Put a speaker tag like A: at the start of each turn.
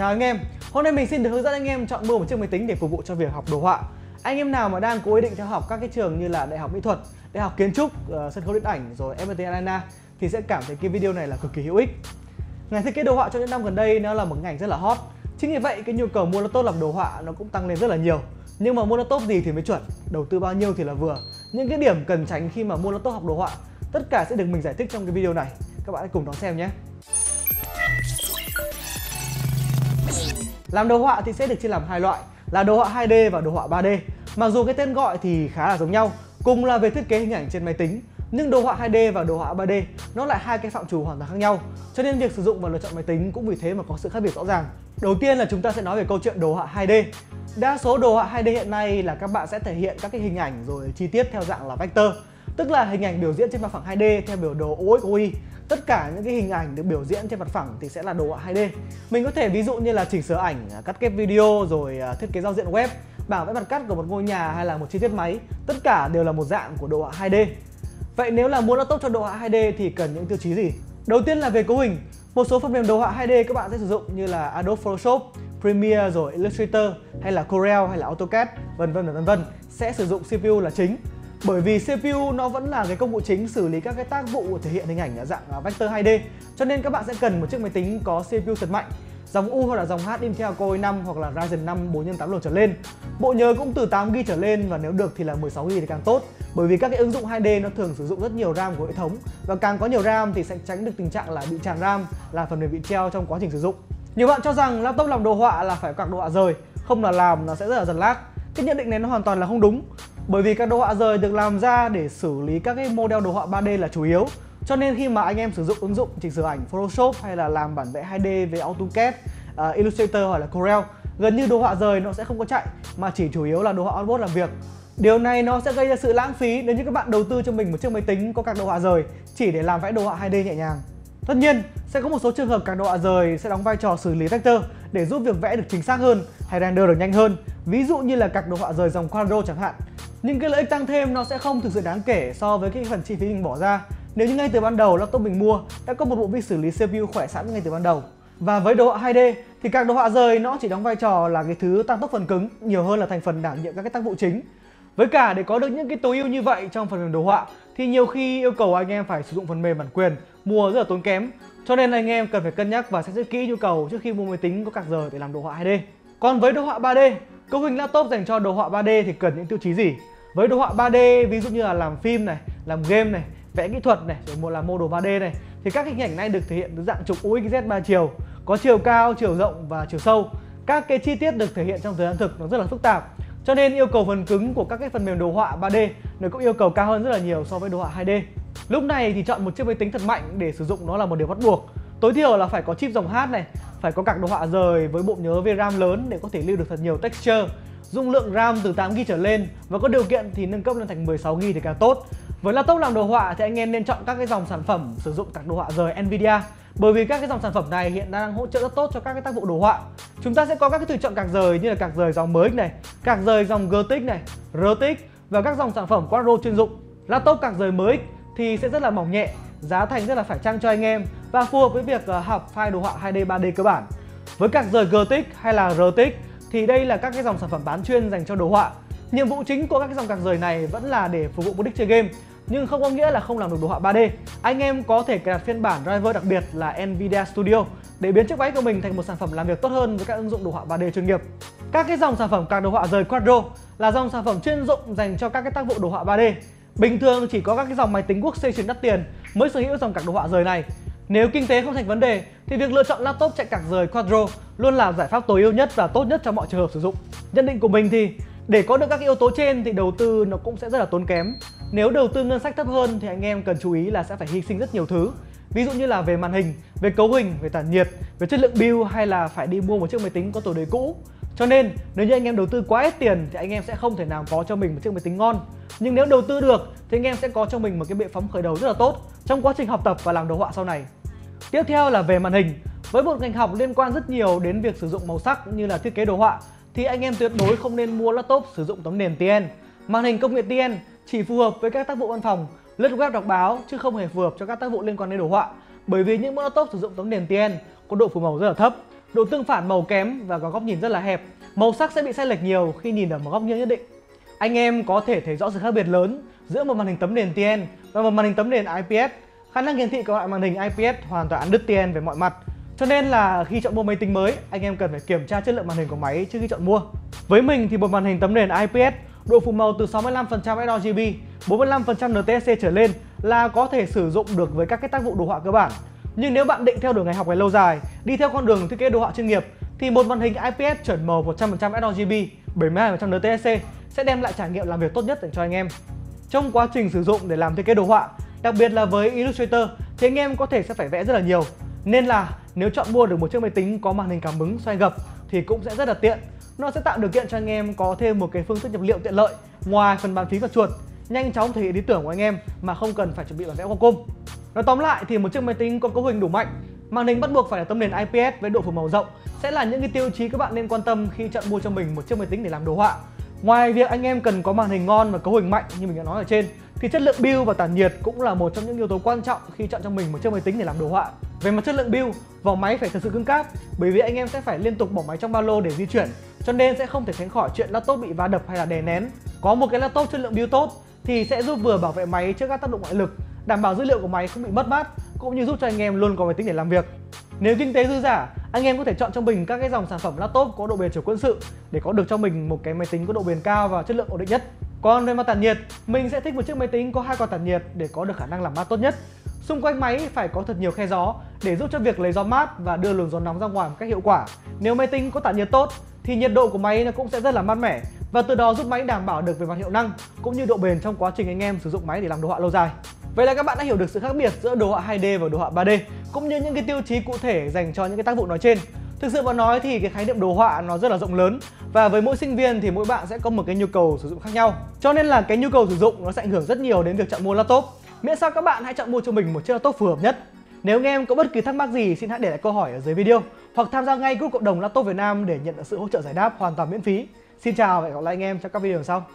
A: Chào anh em, hôm nay mình xin được hướng dẫn anh em chọn mua một chiếc máy tính để phục vụ cho việc học đồ họa. Anh em nào mà đang có ý định theo học các cái trường như là Đại học Mỹ thuật, Đại học Kiến trúc, uh, sân khấu điện ảnh rồi FPT Arena thì sẽ cảm thấy cái video này là cực kỳ hữu ích. Ngành thiết kế đồ họa trong những năm gần đây nó là một ngành rất là hot. Chính vì vậy cái nhu cầu mua laptop làm đồ họa nó cũng tăng lên rất là nhiều. Nhưng mà mua laptop gì thì mới chuẩn, đầu tư bao nhiêu thì là vừa. Những cái điểm cần tránh khi mà mua laptop học đồ họa, tất cả sẽ được mình giải thích trong cái video này. Các bạn hãy cùng đón xem nhé. Làm đồ họa thì sẽ được chia làm hai loại là đồ họa 2D và đồ họa 3D. Mặc dù cái tên gọi thì khá là giống nhau, cùng là về thiết kế hình ảnh trên máy tính, nhưng đồ họa 2D và đồ họa 3D nó lại hai cái phạm trù hoàn toàn khác nhau. Cho nên việc sử dụng và lựa chọn máy tính cũng vì thế mà có sự khác biệt rõ ràng. Đầu tiên là chúng ta sẽ nói về câu chuyện đồ họa 2D. Đa số đồ họa 2D hiện nay là các bạn sẽ thể hiện các cái hình ảnh rồi chi tiết theo dạng là vector, tức là hình ảnh biểu diễn trên mặt phẳng 2D theo biểu đồ OXOI tất cả những cái hình ảnh được biểu diễn trên mặt phẳng thì sẽ là đồ họa 2D mình có thể ví dụ như là chỉnh sửa ảnh à, cắt ghép video rồi à, thiết kế giao diện web bảng vẽ mặt cắt của một ngôi nhà hay là một chi tiết máy. Tất cả đều là một dạng của đồ họa 2D vậy nếu là muốn laptop cho đồ họa 2D thì cần những tiêu chí gì? Đầu tiên là về cấu hình. Một số phần mềm đồ họa 2D các bạn sẽ sử dụng như là Adobe Photoshop, Premiere rồi Illustrator hay là Corel hay là AutoCAD, vân vân và vân vân, sẽ sử dụng CPU là chính bởi vì CPU nó vẫn là cái công cụ chính xử lý các cái tác vụ thể hiện hình ảnh ở dạng à, vector 2D cho nên các bạn sẽ cần một chiếc máy tính có CPU thật mạnh dòng U hoặc là dòng H Intel Core i5 hoặc là Ryzen 5 4 x 8 lột trở lên. Bộ nhớ cũng từ 8GB trở lên và nếu được thì là 16GB thì càng tốt. Bởi vì các cái ứng dụng 2D nó thường sử dụng rất nhiều RAM của hệ thống và càng có nhiều RAM thì sẽ tránh được tình trạng là bị tràn RAM là phần mềm bị treo trong quá trình sử dụng. Nhiều bạn cho rằng laptop làm đồ họa là phải quạc đồ họa rời, không là làm nó sẽ rất là dần lag. Cái nhận định này nó hoàn toàn là không đúng bởi vì các đồ họa rời được làm ra để xử lý các cái model đồ họa 3D là chủ yếu cho nên khi mà anh em sử dụng ứng dụng chỉnh sửa ảnh Photoshop hay là làm bản vẽ 2D với AutoCAD, uh, Illustrator hoặc là Corel gần như đồ họa rời nó sẽ không có chạy mà chỉ chủ yếu là đồ họa onboard làm việc Điều này nó sẽ gây ra sự lãng phí nếu như các bạn đầu tư cho mình một chiếc máy tính có các đồ họa rời chỉ để làm vẽ đồ họa 2D nhẹ nhàng. Tất nhiên, sẽ có một số trường hợp các đồ họa rời sẽ đóng vai trò xử lý vector để giúp việc vẽ được chính xác hơn hay render được nhanh hơn. Ví dụ như là các đồ họa rời dòng Quadro chẳng hạn nhưng cái lợi ích tăng thêm nó sẽ không thực sự đáng kể so với cái phần chi phí mình bỏ ra. Nếu như ngay từ ban đầu laptop mình mua đã có một bộ vi xử lý CPU khỏe sẵn ngay từ ban đầu. Và với đồ họa 2D thì các đồ họa rời nó chỉ đóng vai trò là cái thứ tăng tốc phần cứng, nhiều hơn là thành phần đảm nhiệm các cái tác vụ chính. Với cả để có được những cái tối ưu như vậy trong phần mềm đồ họa thì nhiều khi yêu cầu anh em phải sử dụng phần mềm bản quyền, mua rất là tốn kém. Cho nên anh em cần phải cân nhắc và xét rất kỹ nhu cầu trước khi mua máy tính có cạc giờ để làm đồ họa 2D còn với đồ họa 3D cấu hình laptop dành cho đồ họa 3D thì cần những tiêu chí gì? Với đồ họa 3D ví dụ như là làm phim này, làm game này, vẽ kỹ thuật này, rồi một là mô đồ 3D này, thì các hình ảnh này được thể hiện dưới dạng trục UXZ 3 chiều. Có chiều cao, chiều rộng và chiều sâu. Các cái chi tiết được thể hiện trong thời gian thực nó rất là phức tạp. Cho nên yêu cầu phần cứng của các cái phần mềm đồ họa 3D nó cũng yêu cầu cao hơn rất là nhiều so với đồ họa 2D lúc này thì chọn một chiếc máy tính thật mạnh để sử dụng nó là một điều bắt buộc. Tối thiểu là phải có chip dòng H này phải có card đồ họa rời với bộ nhớ VRAM lớn để có thể lưu được thật nhiều texture dung lượng RAM từ 8GB trở lên và có điều kiện thì nâng cấp lên thành 16GB thì càng tốt. Với laptop làm đồ họa thì anh em nên chọn các cái dòng sản phẩm sử dụng các đồ họa rời Nvidia bởi vì các cái dòng sản phẩm này hiện đang hỗ trợ rất tốt cho các cái tác vụ đồ họa. Chúng ta sẽ có các cái tùy chọn card rời như là card rời dòng mới này, card rời dòng GTX này, RTX và các dòng sản phẩm Quadro chuyên dụng. Laptop card rời mới thì sẽ rất là mỏng nhẹ, giá thành rất là phải chăng cho anh em và phù hợp với việc ờ, học file đồ họa 2D 3D cơ bản. Với các rời GTX hay là RTX thì đây là các cái dòng sản phẩm bán chuyên dành cho đồ họa. Nhiệm vụ chính của các cái dòng cạc rời này vẫn là để phục vụ mục đích chơi game, nhưng không có nghĩa là không làm được đồ họa 3D. Anh em có thể cài đặt phiên bản driver đặc biệt là Nvidia Studio để biến chiếc máy của mình thành một sản phẩm làm việc tốt hơn với các ứng dụng đồ họa 3D chuyên nghiệp. Các cái dòng sản phẩm card đồ họa rời Quadro là dòng sản phẩm chuyên dụng dành cho các cái tác vụ đồ họa 3D. Bình thường chỉ có các cái dòng máy tính workstation đắt tiền mới sở hữu dòng card đồ họa rời này nếu kinh tế không thành vấn đề thì việc lựa chọn laptop chạy cạc rời Quadro luôn là giải pháp tối ưu nhất và tốt nhất cho mọi trường hợp sử dụng. Nhận định của mình thì để có được các yếu tố trên thì đầu tư nó cũng sẽ rất là tốn kém. Nếu đầu tư ngân sách thấp hơn thì anh em cần chú ý là sẽ phải hy sinh rất nhiều thứ. Ví dụ như là về màn hình, về cấu hình, về tản nhiệt, về chất lượng build hay là phải đi mua một chiếc máy tính có tuổi đời cũ. Cho nên nếu như anh em đầu tư quá ít tiền thì anh em sẽ không thể nào có cho mình một chiếc máy tính ngon. Nhưng nếu đầu tư được thì anh em sẽ có cho mình một cái bệ phóng khởi đầu rất là tốt trong quá trình học tập và làm đồ họa sau này. Tiếp theo là về màn hình. Với một ngành học liên quan rất nhiều đến việc sử dụng màu sắc như là thiết kế đồ họa thì anh em tuyệt đối không nên mua laptop sử dụng tấm nền TN. Màn hình công nghệ TN chỉ phù hợp với các tác vụ văn phòng, lướt web đọc báo chứ không hề phù hợp cho các tác vụ liên quan đến đồ họa. Bởi vì những laptop sử dụng tấm nền TN có độ phủ màu rất là thấp độ tương phản màu kém và có góc nhìn rất là hẹp. Màu sắc sẽ bị sai lệch nhiều khi nhìn ở một góc nghiêng nhất định. Anh em có thể thấy rõ sự khác biệt lớn giữa một màn hình tấm nền TN và một màn hình tấm nền IPS. Khả năng hiển thị của loại màn hình IPS hoàn toàn ăn đứt TN về mọi mặt. Cho nên là khi chọn mua máy tính mới, anh em cần phải kiểm tra chất lượng màn hình của máy trước khi chọn mua. Với mình thì một màn hình tấm nền IPS độ phủ màu từ 65% sRGB, 45% NTSC trở lên là có thể sử dụng được với các cái tác vụ đồ họa cơ bản. Nhưng nếu bạn định theo đuổi ngành học về lâu dài, đi theo con đường thiết kế đồ họa chuyên nghiệp thì một màn hình IPS chuẩn màu 100% sRGB, 72% NTSC sẽ đem lại trải nghiệm làm việc tốt nhất dành cho anh em. Trong quá trình sử dụng để làm thiết kế đồ họa, đặc biệt là với Illustrator thì anh em có thể sẽ phải vẽ rất là nhiều. Nên là nếu chọn mua được một chiếc máy tính có màn hình cảm ứng xoay gập thì cũng sẽ rất là tiện. Nó sẽ tạo điều kiện cho anh em có thêm một cái phương thức nhập liệu tiện lợi ngoài phần bàn phím và chuột, nhanh chóng thể hiện ý tưởng của anh em mà không cần phải chuẩn bị bản vẽ Wacom. Nói tóm lại thì một chiếc máy tính có cấu hình đủ mạnh, màn hình bắt buộc phải là tấm nền IPS với độ phủ màu rộng sẽ là những cái tiêu chí các bạn nên quan tâm khi chọn mua cho mình một chiếc máy tính để làm đồ họa. Ngoài việc anh em cần có màn hình ngon và cấu hình mạnh như mình đã nói ở trên thì chất lượng build và tản nhiệt cũng là một trong những yếu tố quan trọng khi chọn cho mình một chiếc máy tính để làm đồ họa. Về mặt chất lượng build, vỏ máy phải thật sự cứng cáp bởi vì anh em sẽ phải liên tục bỏ máy trong ba lô để di chuyển cho nên sẽ không thể tránh khỏi chuyện laptop bị va đập hay là đè nén. Có một cái laptop chất lượng build tốt thì sẽ giúp vừa bảo vệ máy trước các tác động ngoại lực, đảm bảo dữ liệu của máy không bị mất mát cũng như giúp cho anh em luôn có máy tính để làm việc. Nếu kinh tế dư giả, anh em có thể chọn cho mình các cái dòng sản phẩm laptop có độ bền kiểu quân sự để có được cho mình một cái máy tính có độ bền cao và chất lượng ổn định nhất. Còn về mặt tản nhiệt, mình sẽ thích một chiếc máy tính có hai quạt tản nhiệt để có được khả năng làm mát tốt nhất. Xung quanh máy phải có thật nhiều khe gió để giúp cho việc lấy gió mát và đưa luồng gió nóng ra ngoài một cách hiệu quả. Nếu máy tính có tản nhiệt tốt thì nhiệt độ của máy nó cũng sẽ rất là mát mẻ và từ đó giúp máy đảm bảo được về mặt hiệu năng cũng như độ bền trong quá trình anh em sử dụng máy để làm đồ họa lâu dài. Vậy là các bạn đã hiểu được sự khác biệt giữa đồ họa 2D và đồ họa 3D cũng như những cái tiêu chí cụ thể dành cho những cái tác vụ nói trên. Thực sự mà nói thì cái khái niệm đồ họa nó rất là rộng lớn, và với mỗi sinh viên thì mỗi bạn sẽ có một cái nhu cầu sử dụng khác nhau. Cho nên là cái nhu cầu sử dụng nó sẽ ảnh hưởng rất nhiều đến việc chọn mua laptop. Miễn sao các bạn hãy chọn mua cho mình một chiếc laptop phù hợp nhất. Nếu anh em có bất kỳ thắc mắc gì, xin hãy để lại câu hỏi ở dưới video, hoặc tham gia ngay group cộng đồng laptop Việt Nam để nhận được sự hỗ trợ giải đáp hoàn toàn miễn phí. Xin chào và hẹn gặp lại anh em trong các video sau.